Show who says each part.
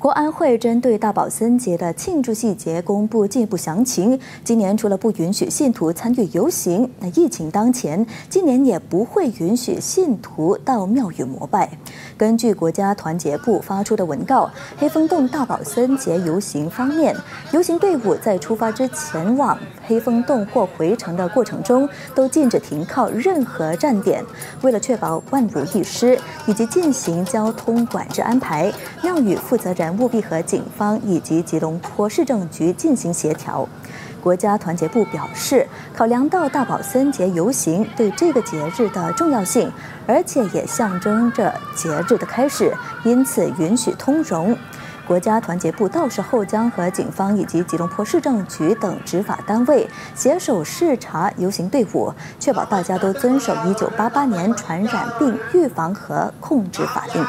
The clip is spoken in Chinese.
Speaker 1: 国安会针对大宝森节的庆祝细节公布进一步详情。今年除了不允许信徒参与游行，那疫情当前，今年也不会允许信徒到庙宇膜拜。根据国家团结部发出的文告，黑风洞大宝森节游行方面，游行队伍在出发之前往黑风洞或回程的过程中，都禁止停靠任何站点。为了确保万无一失，以及进行交通管制安排，庙宇负责人。务必和警方以及吉隆坡市政局进行协调。国家团结部表示，考量到大宝森节游行对这个节日的重要性，而且也象征着节日的开始，因此允许通融。国家团结部到时候将和警方以及吉隆坡市政局等执法单位携手视察游行队伍，确保大家都遵守1988年传染病预防和控制法令。